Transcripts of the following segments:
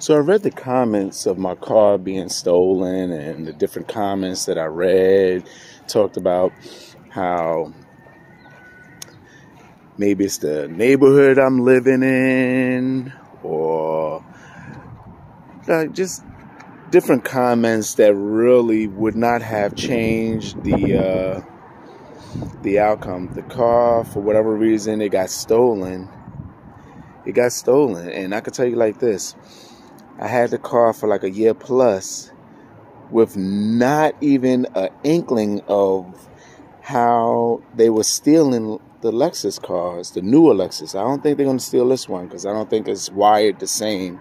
So I read the comments of my car being stolen and the different comments that I read talked about how maybe it's the neighborhood I'm living in or like just different comments that really would not have changed the uh, the outcome. The car, for whatever reason, it got stolen. It got stolen, and I can tell you like this: I had the car for like a year plus, with not even an inkling of how they were stealing the Lexus cars, the newer Lexus. I don't think they're going to steal this one because I don't think it's wired the same.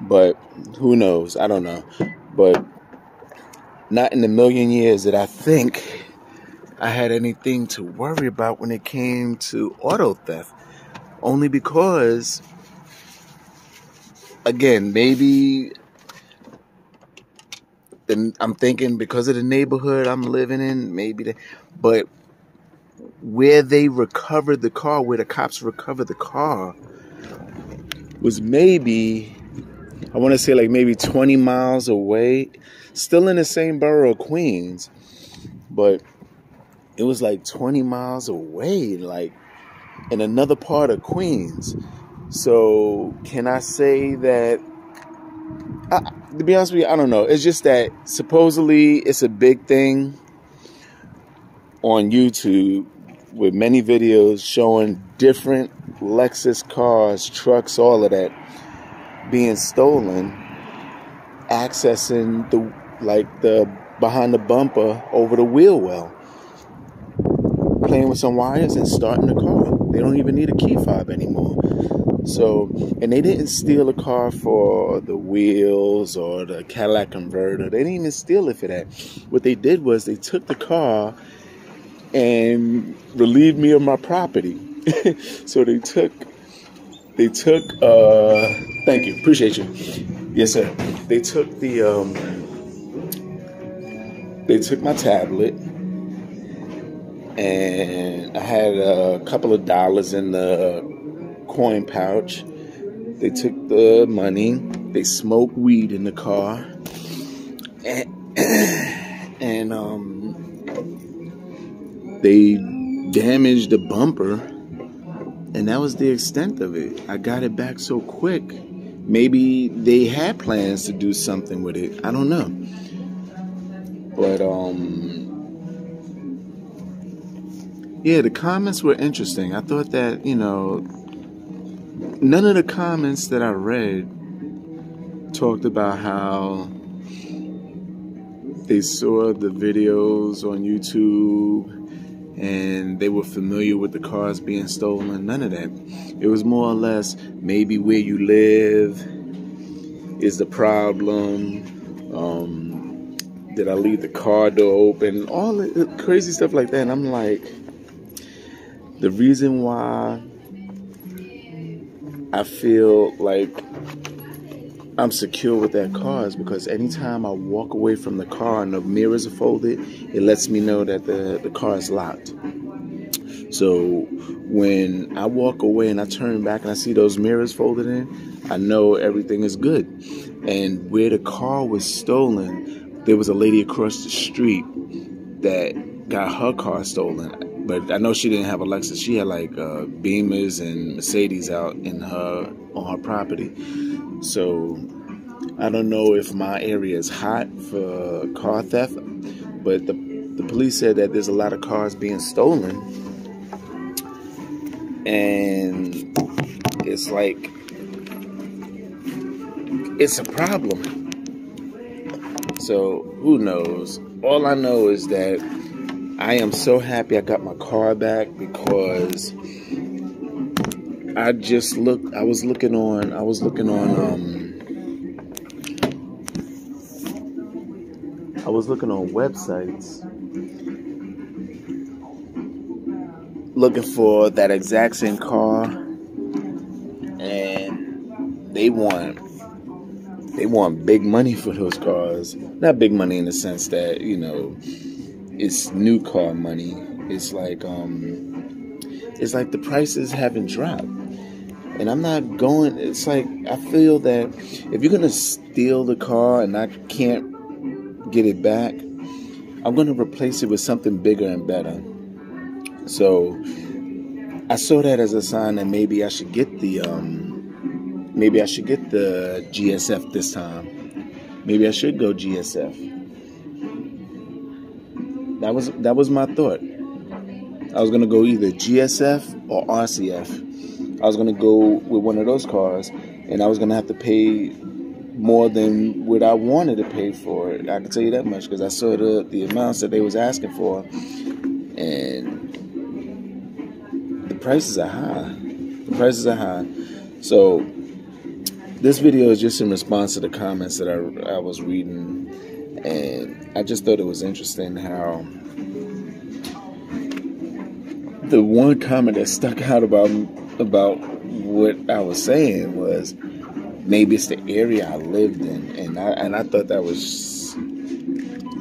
But who knows? I don't know. But not in a million years that I think I had anything to worry about when it came to auto theft. Only because, again, maybe I'm thinking because of the neighborhood I'm living in, maybe, the, but where they recovered the car, where the cops recovered the car, was maybe I want to say like maybe 20 miles away, still in the same borough of Queens, but it was like 20 miles away, like in another part of Queens. So, can I say that? I, to be honest with you, I don't know. It's just that supposedly it's a big thing on YouTube with many videos showing different Lexus cars, trucks, all of that being stolen, accessing the like the behind the bumper over the wheel well, playing with some wires and starting the car. They don't even need a key fob anymore. So, and they didn't steal a car for the wheels or the Cadillac converter. They didn't even steal it for that. What they did was they took the car and relieved me of my property. so they took they took uh thank you appreciate you yes sir they took the um they took my tablet and i had a couple of dollars in the coin pouch they took the money they smoked weed in the car and and um they damaged the bumper and that was the extent of it. I got it back so quick. Maybe they had plans to do something with it. I don't know. But um yeah, the comments were interesting. I thought that, you know, none of the comments that I read talked about how they saw the videos on YouTube and they were familiar with the cars being stolen. None of that. It was more or less maybe where you live is the problem. Um, did I leave the car door open? All the crazy stuff like that. And I'm like, the reason why I feel like I'm secure with that car is because anytime I walk away from the car and the mirrors are folded, it lets me know that the, the car is locked. So when I walk away and I turn back and I see those mirrors folded in, I know everything is good. And where the car was stolen, there was a lady across the street that got her car stolen. But I know she didn't have a Lexus. She had like uh, Beamers and Mercedes out in her on her property. So I don't know if my area is hot for car theft, but the the police said that there's a lot of cars being stolen, and it's like it's a problem. So who knows? All I know is that I am so happy I got my car back because I just looked. I was looking on. I was looking on. Um, I was looking on websites, looking for that exact same car, and they want they want big money for those cars. Not big money in the sense that you know it's new car money. It's like um, it's like the prices haven't dropped And I'm not going, it's like, I feel that if you're going to steal the car and I can't get it back, I'm going to replace it with something bigger and better. So I saw that as a sign that maybe I should get the, um, maybe I should get the GSF this time. Maybe I should go GSF. That was that was my thought. I was gonna go either GSF or RCF. I was gonna go with one of those cars, and I was gonna have to pay more than what I wanted to pay for it. I can tell you that much because I saw the the amounts that they was asking for, and the prices are high. The prices are high. So this video is just in response to the comments that I, I was reading and I just thought it was interesting how the one comment that stuck out about about what I was saying was maybe it's the area I lived in, and I and I thought that was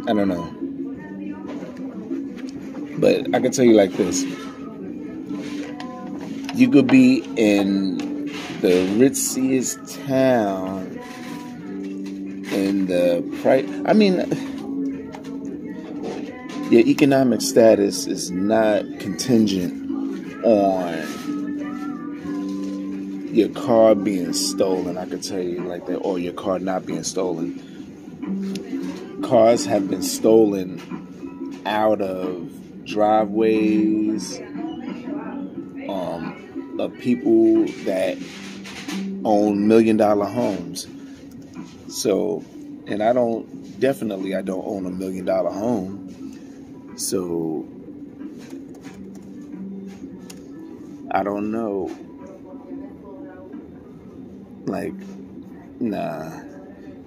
I don't know, but I can tell you like this: you could be in the ritziest town and the price. I mean, your economic status is not contingent on your car being stolen. I can tell you like that, or your car not being stolen. Cars have been stolen out of driveways um, of people that own million dollar homes so, and I don't, definitely, I don't own a million dollar home. So, I don't know. Like, nah.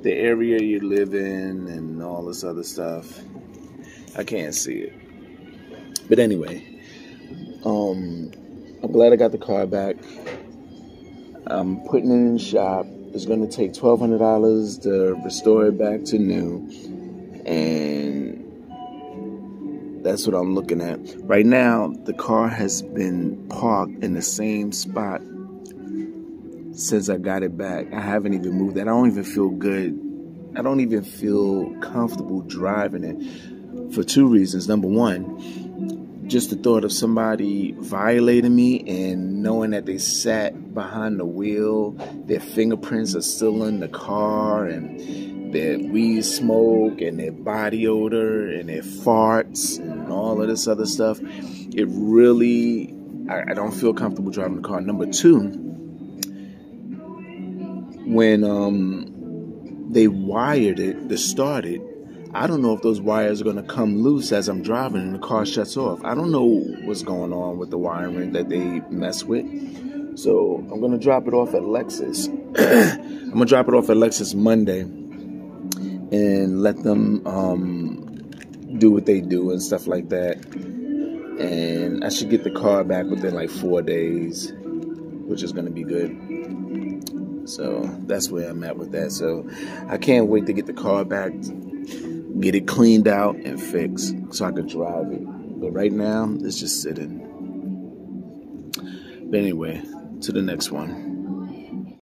The area you live in and all this other stuff, I can't see it. But anyway, um, I'm glad I got the car back. I'm putting it in shop it's going to take $1,200 to restore it back to new. And that's what I'm looking at. Right now, the car has been parked in the same spot since I got it back. I haven't even moved it. I don't even feel good. I don't even feel comfortable driving it for two reasons. Number one, just the thought of somebody violating me and knowing that they sat behind the wheel, their fingerprints are still in the car, and their weed smoke, and their body odor, and their farts, and all of this other stuff, it really, I, I don't feel comfortable driving the car. Number two, when um, they wired it to start it, I don't know if those wires are going to come loose as I'm driving and the car shuts off. I don't know what's going on with the wiring that they mess with. So I'm going to drop it off at Lexus. I'm going to drop it off at Lexus Monday and let them um, do what they do and stuff like that. And I should get the car back within like four days, which is going to be good. So that's where I'm at with that. So I can't wait to get the car back get it cleaned out and fixed so I could drive it. But right now, it's just sitting. But anyway, to the next one.